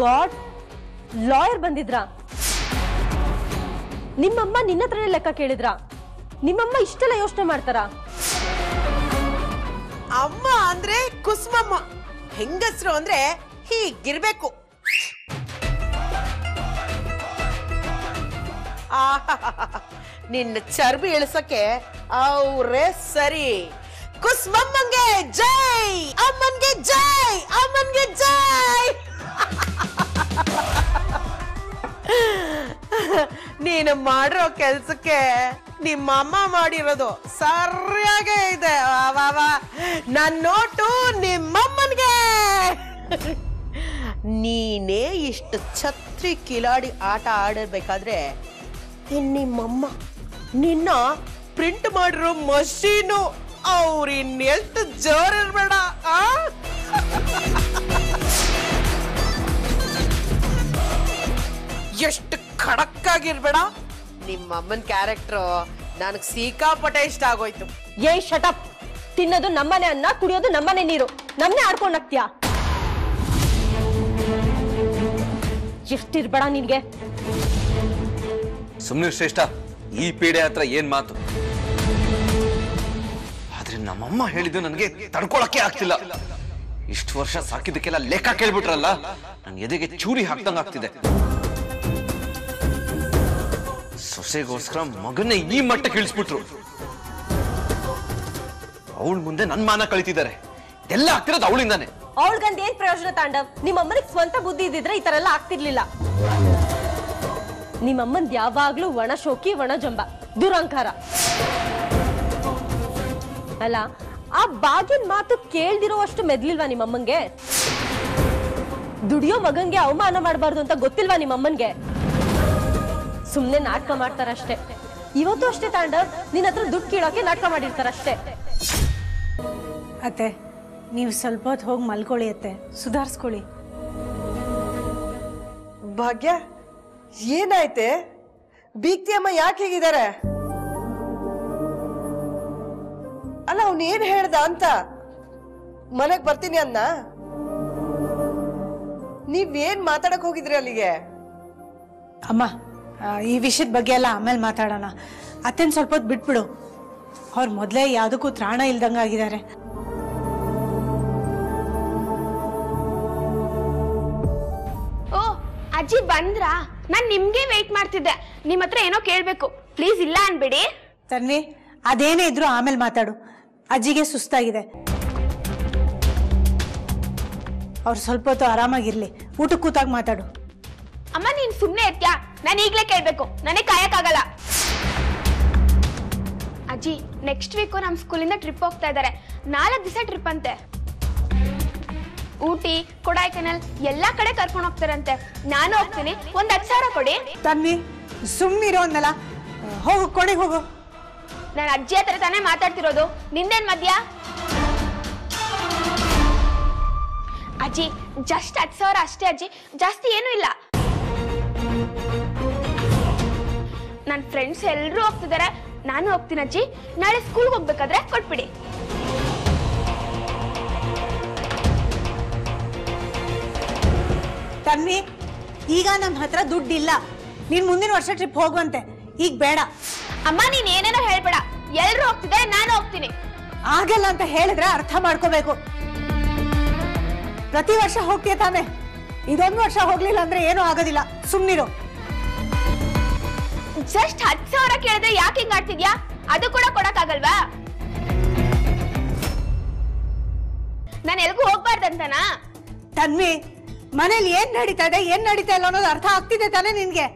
God, lawyer ಬಂದಿದ್ರಾ. ನಿಮ್ಮಮ್ಮ ನಿನ್ನ ಹತ್ರನೇ ಲೆಕ್ಕ ಕೇಳಿದ್ರಾ. ನಿಮ್ಮಮ್ಮ ಇಷ್ಟೆಲ್ಲ ಯೋಚನೆ ಮಾಡ್ತಾರಾ? ಅಮ್ಮ ಅಂದ್ರೆ ಕುಸುಮಮ್ಮ. ಹೆಂಗಸ್ರು ಅಂದ್ರೆ ಹೀಗಿರ್ಬೇಕು. ನಿನ್ನ ಚರ್ಬಿ ಇಳಿಸಕ್ಕೆ ಅವ್ರೇ ಸರಿ. ಕುಸುಮಮ್ಮಂಗೆ ಜೈ, ಅಮ್ಮನ್ಗೆ ಜೈ ಅಮ್ಮನ್ಗೆ ಜೈ. ನೀನು ಮಾಡಿರೋ ಕೆಲ್ಸಕ್ಕೆ ನಿಮ್ಮ ಅಮ್ಮ ಮಾಡಿರೋದು ಸರಿಯಾಗೇ ಇದೆ. ನನ್ನ ನೋಟು ನಿಮ್ಮಮ್ಮನ್ಗೆ. ನೀನೇ ಇಷ್ಟು ಛತ್ರಿ ಕಿಲಾಡಿ ಆಟ ಆಡಬೇಕಾದ್ರೆ ಇನ್ ನಿಮ್ಮಮ್ಮ ನಿನ್ನ ಪ್ರಿಂಟ್ ಮಾಡಿರೋ ಮಷೀನು ಅವ್ರ ಇನ್ನೆಷ್ಟು ಜೋರಿರ್ಬೇಡ, ಆ? ಎಷ್ಟು ಖಡಕ್ ಆಗಿರ್ಬೇಡ ನಿಮ್ಮ ಅಮ್ಮನ್ ಕ್ಯಾರೆಕ್ಟರ್ ನನಗೆ ಸಿಕ್ಕಾಪಟ್ಟೆ ಇಷ್ಟ ಆಗೋಯ್ತು. ಏ ಶಟಪ್ ತಿನ್ನೋದು ನಮ್ಮನೆ ಅನ್ನ ಕುಡಿಯೋದು ನಮ್ಮನೆ ನೀರು. ನಮ್ನೆ ಆಡ್ಕೊಂಡ್ ಹಾಕ್ತೀಯಾ ಎಷ್ಟಿರ್ಬೇಡ ನಿನ್ಗೆ. ಸುಮ್ನೆ ಶ್ರೇಷ್ಠ ಈ ಪೀಡೆ ಹತ್ರ ಏನ್ ಮಾತು? ಆದ್ರೆ ನಮ್ಮಮ್ಮ ಹೇಳಿದ್ದು ನನಗೆ ತಡ್ಕೊಳಕ್ಕೆ ಆಗ್ತಿಲ್ಲ. ಇಷ್ಟು ವರ್ಷ ಸಾಕಿದ್ದಕ್ಕೆಲ್ಲ ಲೆಕ್ಕ ಕೇಳ್ಬಿಟ್ರಲ್ಲ ನನ್ ಎದೆಗೆ ಚೂರಿ ಹಾಕ್ದಂಗ್ ಆಗ್ತಿದೆ. ಸೊಸೆಗೋಸ್ಕರ ಮಗನ್ನೇ ಈ ಮಟ್ಟಕ್ಕೆ ಇಳಿಸ್ಬಿಟ್ರು ಅವಳ ಮುಂದೆ ನನ್ ಮಾನ ಕಳಿತಿದ್ದಾರೆ. ಎಲ್ಲ ಆಗ್ತಿರೋದು ಅವಳಿಂದಾನೆ. ಗಂಡ ಏನ್ ಪ್ರಯೋಜನ ತಾಂಡವ್? ನಿಮ್ಮಮ್ಮನಿಗೆ ಸ್ವಂತ ಬುದ್ಧಿ ಇದ್ದಿದ್ರೆ ಈ ತರ ಎಲ್ಲ ಆಗ್ತಿರ್ಲಿಲ್ಲ. ನಿಮ್ಮಮ್ಮಂದ್ ಯಾವಾಗ್ಲೂ ಒಣ ಶೋಕಿ, ಒಣ ಜಂಬ ದುರಂಕಾರ ಅಲ್ಲ, ಆ ಬಾಗಿನ ಮಾತು ಕೇಳ್ದಿರೋ ಅಷ್ಟು ಮೆದ್ಲಿಲ್ವಾ ನಿಮ್ಮಮ್ಮಂಗೆ? ದುಡಿಯೋ ಮಗಂಗೆ ಅವಮಾನ ಮಾಡಬಾರ್ದು ಅಂತ ಗೊತ್ತಿಲ್ವಾ ನಿಮ್ಮಮ್ಮನ್ಗೆ? ಸುಮ್ನೆ ನಾಟಕ ಮಾಡ್ತಾರಷ್ಟೇ. ಇವತ್ತು ಅಷ್ಟೇ ತಾಂಡವ್ ನಿನ್ನ ಹತ್ರ ದುಡ್ಡು ಕೀಳೋಕೆ ನಾಟಕ ಮಾಡಿರ್ತಾರಷ್ಟೇ. ಅತ್ತೆ ನೀವು ಸ್ವಲ್ಪ ಹೊತ್ತು ಹೋಗಿ ಮಲ್ಕೊಳ್ಳಿ ಅತ್ತೆ ಸುಧಾರಿಸ್ಕೊಳ್ಳಿ. ಭಾಗ್ಯ ಏನಾಯ್ತೆ? ಬೀಗ್ತಿ ಅಮ್ಮ ಯಾಕೆ ಹೇಗಿದ್ದಾರೆ ಅಲ್ಲ ಅವ್ನು ಏನ್ ಹೇಳ್ದ ಅಂತ? ಮನೆಗ್ ಬರ್ತೀನಿ ಅನ್ನ? ನೀವೇನ್ ಮಾತಾಡಕ್ ಹೋಗಿದ್ರಿ ಅಲ್ಲಿಗೆ? ಅಮ್ಮ ಈ ವಿಷಯದ ಬಗ್ಗೆ ಎಲ್ಲ ಆಮೇಲೆ ಮಾತಾಡೋಣ. ಅತ್ತೇನು ಸ್ವಲ್ಪ ಹೊತ್ತು ಬಿಟ್ಬಿಡು. ಅವ್ರು ಮೊದಲೇ ಯಾವುದಕ್ಕೂ ತ್ರಾಣ ಇಲ್ದಂಗಾಗಿದ್ದಾರೆ. ಓ ಅಜ್ಜಿ ಬಂದ್ರಾ? ನಾನ್ ನಿಮ್ಗೆ ವೆಯ್ಟ್ ಮಾಡ್ತಿದ್ದೆ. ನಿಮ್ ಹತ್ರ ಏನೋ ಕೇಳ್ಬೇಕು. ಪ್ಲೀಸ್ ಇಲ್ಲ ಅನ್ಬಿಡಿ. ತನ್ವಿ ಅದೇನೇ ಇದ್ರು ಆಮೇಲೆ ಮಾತಾಡು. ಅಜ್ಜಿಗೆ ಸುಸ್ತಾಗಿದೆ. ಅವ್ರು ಸ್ವಲ್ಪ ಹೊತ್ತು ಆರಾಮಾಗಿರ್ಲಿ. ಊಟಕ್ಕೆ ಕೂತಾಗ ಮಾತಾಡು. ಅಮ್ಮ ನೀನ್ ಸುಮ್ನೆ ಇರ್ತ್ಯಾ? ನಾನು ಈಗ್ಲೇ ಕೇಳ್ಬೇಕು. ನನಗೆ ಕಾಯಕ್ಕಾಗಲ್ಲ. ಅಜ್ಜಿ ನೆಕ್ಸ್ಟ್ ವೀಕು ನಮ್ಮ ಸ್ಕೂಲಿಂದ ಟ್ರಿಪ್ ಹೋಗ್ತಾ ಇದ್ದಾರೆ ನಾಲ್ಕು ದಿವಸ ಟ್ರಿಪ್ ಅಂತೆ. ಊಟಿ ಕೊಡಾಯ್ಕನಲ್ ಎಲ್ಲಾ ಕಡೆ ಕರ್ಕೊಂಡು ಹೋಗ್ತಾರಂತೆ. ನಾನು ಹೋಗ್ತೀನಿ. ಒಂದ್ ಹತ್ತು ಸಾವಿರ ಕೊಡಿ. ತನ್ನಿ ಸುಮ್ಮಿರೋ ಅಂದಲ್ಲ ಹೋಗು ಕೊಡಿ ಹೋಗು. ನಾನು ಅಜ್ಜಿ ಹತ್ರ ತಾನೇ ಮಾತಾಡ್ತಿರೋದು. ನಿಂದೇನ್ ಮದ್ಯ ಅಜ್ಜಿ ಜಸ್ಟ್ ಹತ್ತು ಸಾವಿರ ಅಷ್ಟೇ ಅಜ್ಜಿ. ಜಾಸ್ತಿ ಏನೂ ಇಲ್ಲ. ನನ್ನ ಫ್ರೆಂಡ್ಸ್ ಎಲ್ಲರೂ ಹೋಗ್ತಿದ್ದಾರೆ ನಾನು ಹೋಗ್ತೀನಿ ಅಜ್ಜಿ. ನಾಳೆ ಸ್ಕೂಲ್ಗೆ ಹೋಗ್ಬೇಕಾದ್ರೆ ಕೊಟ್ಬಿಡಿ. ತನ್ವಿ ಈಗ ನಮ್ಮ ಹತ್ರ ದುಡ್ಡಿಲ್ಲ. ನೀನ್ ಮುಂದಿನ ವರ್ಷ ಟ್ರಿಪ್ ಹೋಗುವಂತೆ. ಈಗ ಬೇಡ. ಅಮ್ಮ ನೀನ್ ಏನೇನೋ ಹೇಳ್ಬೇಡ. ಎಲ್ರು ಹೋಗ್ತಿದ್ದಾರೆ ನಾನು ಹೋಗ್ತೀನಿ. ಆಗಲ್ಲ ಅಂತ ಹೇಳಿದ್ರೆ ಅರ್ಥ ಮಾಡ್ಕೋಬೇಕು. ಪ್ರತಿ ವರ್ಷ ಹೋಗ್ತೀಯ ತಾನೆ? ಇದೊಂದು ವರ್ಷ ಹೋಗ್ಲಿಲ್ಲ ಅಂದ್ರೆ ಏನೂ ಆಗೋದಿಲ್ಲ. ಸುಮ್ನಿರು. ಜಸ್ಟ್ ಹತ್ತು ಸಾವಿರ ಕೇಳಿದ್ರೆ ಯಾಕೆ ಹಿಂಗ್ ಆಡ್ತಿದ್ಯಾ? ಅದು ಕೂಡ ಕೊಡಕ್ಕಾಗಲ್ವಾ? ನಾನು ಎಲ್ಗೂ ಹೋಗ್ಬಾರ್ದಂತನಾ? ತನ್ವಿ ಮನೇಲಿ ಏನ್ ನಡೀತಾ ಇದೆ ಏನ್ ನಡೀತಾ ಇಲ್ಲ ಅನ್ನೋದು ಅರ್ಥ ಆಗ್ತಿದೆ ತಾನೇ ನಿನ್ಗೆ?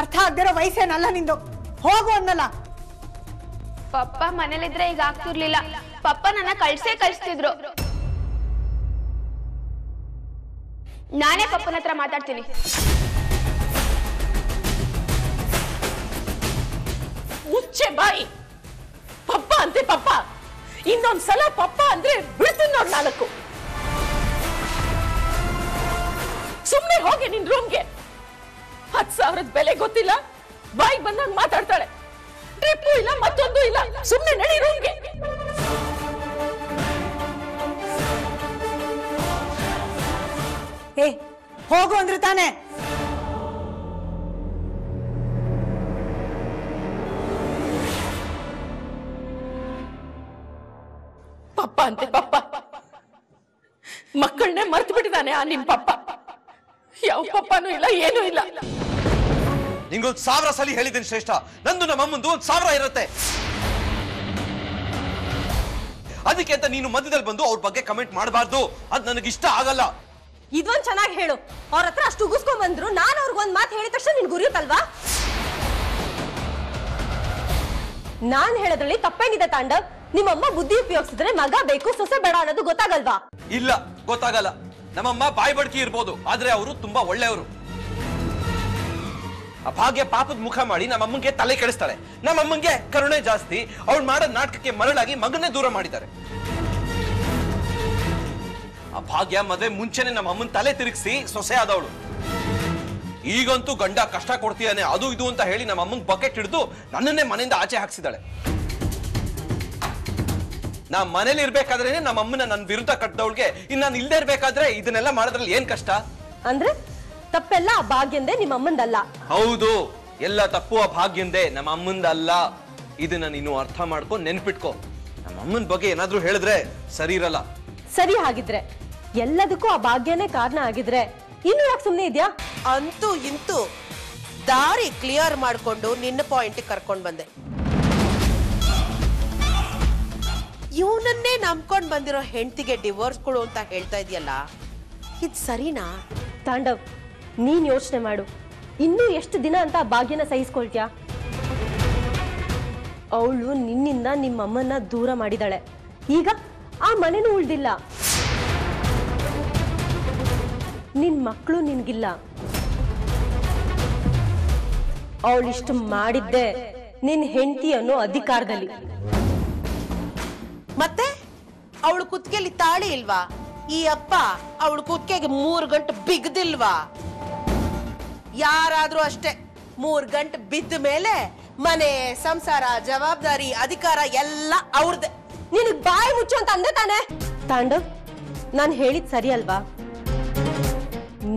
ಅರ್ಥ ಆಗದಿರೋ ವಯಸ್ಸೇನಲ್ಲ ನಿಂದು? ಹೋಗು ಅನ್ನಲ್ಲ ಪಪ್ಪ ಮನೇಲಿದ್ರೆ ಈಗ ಆಗ್ತಿರ್ಲಿಲ್ಲ. ಪಪ್ಪ ನನ್ನ ಕಳ್ಸೇ ಕಳ್ಸ್ತಿದ್ರು. ನಾನೇ ಪಪ್ಪನ ಹತ್ರ ಮಾತಾಡ್ತೀನಿ. ಮುಚ್ಚೆ ಬಾಯಿ. ಪಪ್ಪ ಅಂತೆ ಪಪ್ಪ. ಇನ್ನೊಂದ್ಸಲ ಪಪ್ಪ ಅಂದ್ರೆ ಬಿಡ್ತೀನಿ ನೋಡ್ ನಾಲ್ಕು. ಸುಮ್ನೆ ಹೋಗಿ ನಿನ್ ರೂಮ್ಗೆ ಹತ್ ಸಾವಿರದ ಬೆಲೆ ಗೊತ್ತಿಲ್ಲ. ಬಾಯಿ ಬಂದಂಗ್ ಮಾತಾಡ್ತಾಳೆ. ಟ್ರಿಪ್ ಇಲ್ಲ, ಮತ್ತೊಂದು ಇಲ್ಲ. ಸುಮ್ನೆ ನಡಿ ರೂಮ್ಗೆ ಏ, ಹೋಗು ಅಂದ್ರೆ ತಾನೇ. ಅಂತೆ ಪಪ್ಪ ಮಕ್ಕಳನ್ನೇ ಮರ್ತು ಬಿಟ್ಟಿದ್ದಾನೆ ಆ ನಿಮ್ ಪಪ್ಪ ಯಾವ ಪಪ್ಪನೂ ಇಲ್ಲ ಏನೂ ಇಲ್ಲ. ನಿಂಗೊಂದು ಸಾವಿರ ಸಲ ಹೇಳಿದ್ದೀನಿ ಶ್ರೇಷ್ಠ. ನಂದು ನಮ್ಮ ಅಮ್ಮಂದು ಒಂದ್ ಸಾವಿರ ಇರುತ್ತೆ. ಅದಕ್ಕೆ ಅಂತ ನೀನು ಮಧ್ಯದಲ್ಲಿ ಬಂದು ಅವ್ರ ಬಗ್ಗೆ ಕಮೆಂಟ್ ಮಾಡಬಾರ್ದು. ಅದು ನನಗೆ ಇಷ್ಟ ಆಗಲ್ಲ. ಇದೊಂದ್ ಚೆನ್ನಾಗಿ ಹೇಳು. ಅವ್ರ ಹತ್ರ ಅಷ್ಟು ಉಗಿಸ್ಕೊಂಡ್ ಬಂದ್ರು ನಾನು ಅವ್ರಿಗೆ ಒಂದ್ ಮಾತು ಹೇಳಿದ ತಕ್ಷಣ ನಿನ್ ಗುರಿಯುತ್ತಲ್ವಾ ನಾನ್ ಹೇಳೋದ್ರಲ್ಲಿ ತಪ್ಪೇನಿದೆ ತಾಂಡವ್. ನಿಮ್ಮಮ್ಮ ಬುದ್ಧಿ ಉಪಯೋಗಿಸಿದ್ರೆ ಮಗ ಬೇಕು, ಸೊಸೆ ಬೇಡ ಅನ್ನೋದು ಗೊತ್ತಾಗಲ್ವಾ? ಇಲ್ಲ, ಗೊತ್ತಾಗಲ್ಲ. ನಮ್ಮಮ್ಮ ಬಾಯಿ ಬಡ್ಕಿ ಇರ್ಬೋದು, ಆದ್ರೆ ಅವರು ತುಂಬಾ ಒಳ್ಳೆಯವರು. ಅಭಾಗ್ಯ ಭಾಗ್ಯ ಪಾಪದ ಮುಖ ಮಾಡಿ ನಮ್ಮಮ್ಮಂಗೆ ತಲೆ ಕೆಡಿಸ್ತಾಳೆ. ನಮ್ಮಮ್ಮಂಗೆ ಕರುಣೆ ಜಾಸ್ತಿ, ಅವ್ಳು ಮಾಡೋ ನಾಟಕಕ್ಕೆ ಮರಳಾಗಿ ಮಗನೇ ದೂರ ಮಾಡಿದ್ದಾರೆ. ಆ ಭಾಗ್ಯ ಮದ್ವೆ ಮುಂಚೆನೆ ನಮ್ಮ ಅಮ್ಮನ ತಲೆ ತಿರುಗಿಸಿ ಸೊಸೆ ಆದವಳು. ಈಗಂತೂ ಗಂಡ ಕಷ್ಟ ಕೊಡ್ತೀಯಾನೆ, ಅದು ಇದು ಅಂತ ಹೇಳಿ ನಮ್ಮ ಅಮ್ಮಂಗ್ ಬಕೆಟ್ ಹಿಡಿದು ನನ್ನನ್ನೇ ಮನೆಯಿಂದ ಆಚೆ ಹಾಕ್ಸಿದಾಳೆ ನಾ ಮನೇಲಿ ಇರ್ಬೇಕಾದ್ರೇನೆ ನಮ್ಮ ಅಮ್ಮನ ನನ್ನ ವಿರುದ್ಧ ಕಟ್ಟದವಳಿಗೆ ಇನ್ನು ನಾನು ಇಲ್ದೇ ಇರ್ಬೇಕಾದ್ರೆ ಇದನ್ನೆಲ್ಲ ಮಾಡೋದ್ರಲ್ಲಿ ಏನ್ ಕಷ್ಟ? ಅಂದ್ರೆ ತಪ್ಪೆಲ್ಲ ಆ ಭಾಗ್ಯಂದೆ ನಿಮ್ಮ ಅಮ್ಮಂದಲ್ಲ. ಹೌದು ಎಲ್ಲ ತಪ್ಪು ಆ ಭಾಗ್ಯಂದೆ ನಮ್ಮ ಅಮ್ಮಂದಲ್ಲ. ಇದನ್ನ ನೀನು ಅರ್ಥ ಮಾಡ್ಕೊ ನೆನ್ಪಿಟ್ಕೊ. ನಮ್ಮ ಅಮ್ಮನ ಬಗ್ಗೆ ಏನಾದ್ರೂ ಹೇಳಿದ್ರೆ ಸರಿ ಇರಲ್ಲ. ಸರಿ ಹಾಗಿದ್ರೆ ಎಲ್ಲದಕ್ಕೂ ಆ ಭಾಗ್ಯನೇ ಕಾರಣ ಆಗಿದ್ರೆ ಇನ್ನು ಯಾಕೆ ಸುಮ್ನೆ ಇದ್ಯಾ? ಅಂತೂ ಇಂತೂ ದಾರಿ ಕ್ಲಿಯರ್ ಮಾಡ್ಕೊಂಡು ನಿನ್ನ ಪಾಯಿಂಟ್ ಕರ್ಕೊಂಡು ಬಂದೆ. ಇವನನ್ನೇ ನಂಬ್ಕೊಂಡ್ ಬಂದಿರೋ ಹೆಂಡತಿಗೆ ಡಿವೋರ್ಸ್ ಕೊಡು ಅಂತ ಹೇಳ್ತಾ ಇದೆಯಲ್ಲ? ಇದು ಸರಿನಾ? ತಾಂಡವ್, ನೀನ್ ಯೋಚನೆ ಮಾಡು. ಇನ್ನೂ ಎಷ್ಟು ದಿನ ಅಂತ ಆ ಭಾಗ್ಯನ ಸಹಿಸ್ಕೊಳ್ತೀಯ? ಅವಳು ನಿನ್ನಿಂದ ನಿಮ್ಮಮ್ಮನ್ನ ದೂರ ಮಾಡಿದಾಳೆ. ಈಗ ಆ ಮನೆನೂ ಉಳ್ದಿಲ್ಲ. ನಿನ್ ಮಕ್ಕಳು ನಿನ್ಗಿಲ್ಲ. ಅವಳಿಷ್ಟು ಮಾಡಿದ್ದೆ ನಿನ್ ಹೆಂಡತಿ ಅನ್ನೋ ಅಧಿಕಾರದಲ್ಲಿ. ಮತ್ತೆ? ಅವಳು ಕುತ್ತಿಗೆಲಿ ತಾಳಿ ಇಲ್ವಾ? ಈ ಅಪ್ಪ ಅವಳು ಕುತ್ತಿಗೆಗೆ ಮೂರ್ ಗಂಟೆ ಬಿಗ್ದಿಲ್ವಾ? ಯಾರಾದ್ರೂ ಅಷ್ಟೇ, ಮೂರ್ ಗಂಟೆ ಬಿದ್ದ ಮೇಲೆ ಮನೆ, ಸಂಸಾರ, ಜವಾಬ್ದಾರಿ, ಅಧಿಕಾರ ಎಲ್ಲ ಅವ್ರದ್ದೆ ನಿನಗ್ ಬಾಯಿ ಮುಚ್ಚು ಅಂತ ಅಂದೆ ತಾನೆ? ತಾಂಡವ್, ನಾನು ಹೇಳಿದ್ ಸರಿ ಅಲ್ವಾ?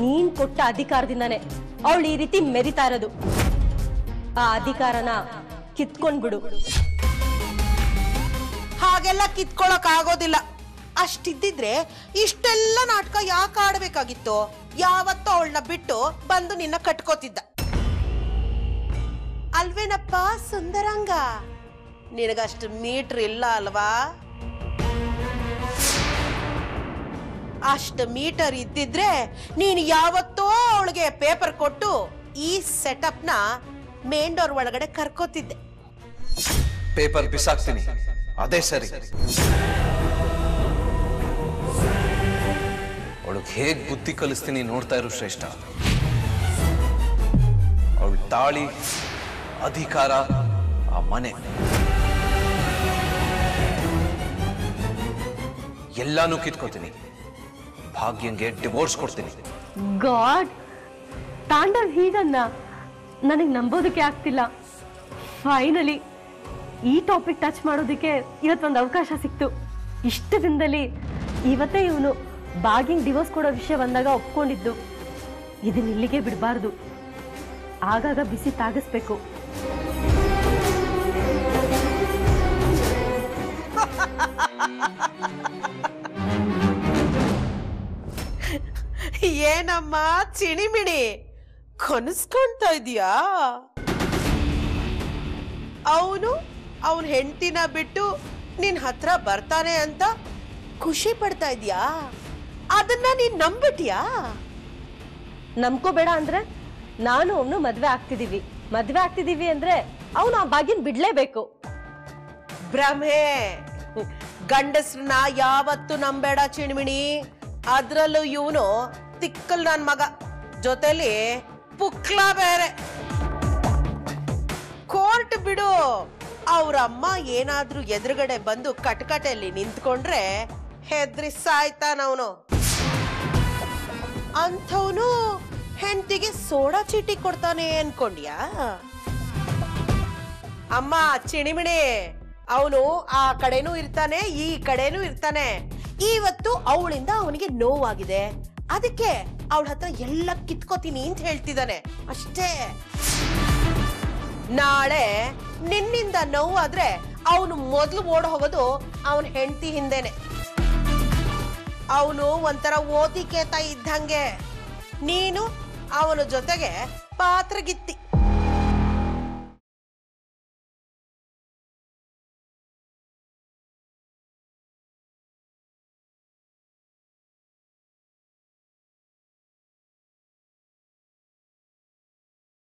ನೀನ್ ಕೊಟ್ಟ ಅಧಿಕಾರದಿಂದಾನೆ ಅವಳು ಈ ರೀತಿ ಮೆರಿತಾ ಇರೋದು. ಆ ಅಧಿಕಾರನ ಕಿತ್ಕೊಂಡ್ಬಿಡು ಹಾಗೆಲ್ಲ ಕಿತ್ಕೊಳಕ್ ಆಗೋದಿಲ್ಲ. ಅಷ್ಟಿದ್ದಿದ್ರೆ ಇಷ್ಟೆಲ್ಲ ನಾಟಕ ಯಾಕೆ ಆಡ್ಬೇಕಾಗಿತ್ತು? ಯಾವತ್ತೋ ಅವಳನ್ನ ಬಿಟ್ಟು ಬಂದು ನಿನ್ನ ಕಟ್ಕೋತಿದ್ದ. ಅಲ್ವೇನಪ್ಪ ಸುಂದರಂಗ? ನಿನಗಷ್ಟು ಮೀಟ್ರ್ ಇಲ್ಲ ಅಲ್ವಾ? ಅಷ್ಟು ಮೀಟರ್ ಇದ್ದಿದ್ರೆ ನೀನು ಯಾವತ್ತೋ ಅವಳಿಗೆ ಪೇಪರ್ ಕೊಟ್ಟು ಈ ಸೆಟಪ್ನ ಮೇನ್ ಡೋರ್ ಒಳಗಡೆ ಕರ್ಕೋತಿದ್ದೆ. ಪೇಪರ್ ಬಿಸಾಕ್ತೀನಿ. ಅದೇ ಸರಿ. ಅವಳಿಗೆ ಹೇಗೆ ಬುದ್ಧಿ ಕಲಿಸ್ತೀನಿ ನೋಡ್ತಾ ಇರು ಶ್ರೇಷ್ಠ. ಅವಳ ತಾಳಿ ಅಧಿಕಾರ ಆ ಮನೆ. ಎಲ್ಲಾನು ಕಿತ್ಕೋತೀನಿ. ಭಾಗ್ಯಂಗೆ ಡಿವೋರ್ಸ್ ಕೊಡ್ತೀನಿ. ಗಾಡ್! ತಾಂಡವ್ ಹೀಗನ್ನ ನನಗ್ ನಂಬೋದಕ್ಕೆ ಆಗ್ತಿಲ್ಲ. ಫೈನಲಿ ಈ ಟಾಪಿಕ್ ಟಚ್ ಮಾಡೋದಕ್ಕೆ ಇವತ್ತೊಂದು ಅವಕಾಶ ಸಿಕ್ತು. ಇಷ್ಟು ದಿನದಲ್ಲಿ ಇವತ್ತೇ ಇವನು ಬಾಗಿಂಗ್ ಡಿವೋರ್ಸ್ ಕೊಡೋ ವಿಷಯ ಬಂದಾಗ ಒಪ್ಕೊಂಡಿದ್ದು. ಇದನ್ನ ಇಲ್ಲಿಗೆ ಬಿಡಬಾರ್ದು. ಆಗಾಗ ಬಿಸಿ ತಾಗಿಸ್ಬೇಕು. ಏನಮ್ಮ ಚಿಣಿಮಿಣಿ? ಕನಸ್ಕೊಂತ ಇದೀಯಾ? ಅವನು ಅವನ ಹೆಂಡತಿನ ಬಿಟ್ಟು ನಿನ್ ಹತ್ರ ಬರ್ತಾನೆ ಅಂತ ಖುಷಿ ಪಡ್ತಾ ಇದೀಯಾ? ಅದನ್ನ ನೀನ್ ನಂಬಿಟ್ಯಾ? ನಂಬ್ಕೋಬೇಡ ಅಂದ್ರೆ ನಾನು ಅವನು ಮದ್ವೆ ಆಗ್ತಿದೀವಿ. ಮದ್ವೆ ಆಗ್ತಿದೀವಿ ಅಂದ್ರೆ ಅವನು ಆ ಬಾಗಿನ್ ಬಿಡ್ಲೇಬೇಕು. ಭ್ರಮೆ ಗಂಡಸ್ರನ್ನ ಯಾವತ್ತು ನಂಬೇಡ ಚಿಣ್ಮಿಣಿ. ಅದ್ರಲ್ಲೂ ಇವನು ತಿಕ್ಕಲ್ ನನ್ ಮಗ. ಜೊತೆಲಿ ಪುಕ್ಲ ಬೇರೆ. ಕೋರ್ಟ್ ಬಿಡು. ಅವ್ರಮ್ಮ ಏನಾದ್ರೂ ಎದುರುಗಡೆ ಬಂದು ಕಟ್ಕಟೆಯಲ್ಲಿ ನಿಂತ್ಕೊಂಡ್ರೆ ಹೆದ್ರಿ ಸಾಯ್ತಾನವನು ಅಂಥವನು ಹೆಂಡತಿಗೆ ಸೋಡಾ ಚೀಟಿ ಕೊಡ್ತಾನೆ ಅನ್ಕೊಂಡ್ಯಾ? ಅಮ್ಮ, ಚಿಣಿಮಿಣಿ, ಅವನು ಆ ಕಡೆನೂ ಇರ್ತಾನೆ, ಈ ಕಡೆನೂ ಇರ್ತಾನೆ. ಇವತ್ತು ಅವಳಿಂದ ಅವನಿಗೆ ನೋವಾಗಿದೆ. ಅದಕ್ಕೆ ಅವಳ ಹತ್ರ ಎಲ್ಲ ಕಿತ್ಕೋತೀನಿ ಅಂತ ಹೇಳ್ತಿದ್ದಾನೆ. ಅಷ್ಟೇ. ನಾಳೆ ನಿನ್ನಿಂದ ನೋವಾದ್ರೆ ಅವನು ಮೊದಲು ಓಡ್ ಹೋಗೋದು ಅವನ ಹೆಂಡತಿ ಹಿಂದೆನೆ. ಅವನು ಒಂಥರ ಓದಿಕೇತ ಇದ್ದಂಗೆ. ನೀನು ಅವನ ಜೊತೆಗೆ ಪಾತ್ರಗಿತ್ತಿ.